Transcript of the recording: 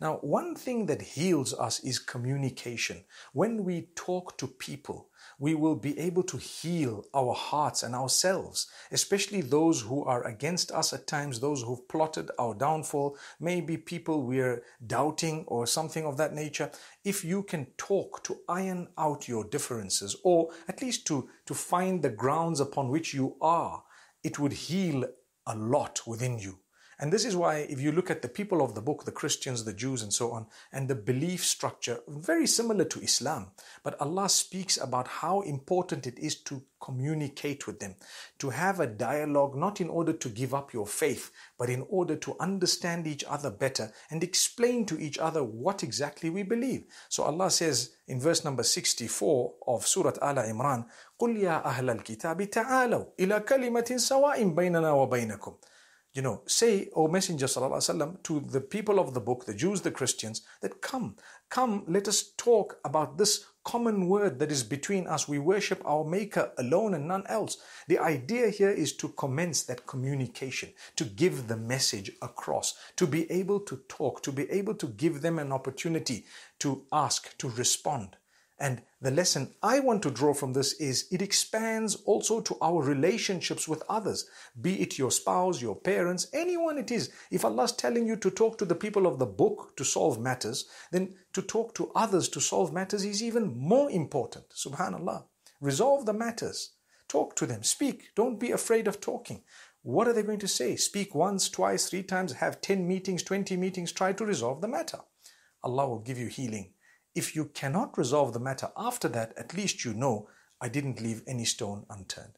Now, one thing that heals us is communication. When we talk to people, we will be able to heal our hearts and ourselves, especially those who are against us at times, those who've plotted our downfall, maybe people we're doubting or something of that nature. If you can talk to iron out your differences, or at least to, to find the grounds upon which you are, it would heal a lot within you. And this is why, if you look at the people of the book, the Christians, the Jews, and so on, and the belief structure, very similar to Islam. But Allah speaks about how important it is to communicate with them, to have a dialogue, not in order to give up your faith, but in order to understand each other better and explain to each other what exactly we believe. So Allah says in verse number 64 of Surah Al Imran, قُلْ يَا أَهْلَ الْكِتَابِ تَعَالَوْا إِلَى كَلِمَةٍ سَوَاءٍ بَيْنَنَا وَبَيْنَكُمْ you know, say, O Messenger وسلم, to the people of the book, the Jews, the Christians, that come, come, let us talk about this common word that is between us. We worship our Maker alone and none else. The idea here is to commence that communication, to give the message across, to be able to talk, to be able to give them an opportunity to ask, to respond. And the lesson I want to draw from this is it expands also to our relationships with others, be it your spouse, your parents, anyone it is. If Allah is telling you to talk to the people of the book to solve matters, then to talk to others to solve matters is even more important. Subhanallah. Resolve the matters. Talk to them. Speak. Don't be afraid of talking. What are they going to say? Speak once, twice, three times, have 10 meetings, 20 meetings, try to resolve the matter. Allah will give you healing. If you cannot resolve the matter after that, at least you know I didn't leave any stone unturned.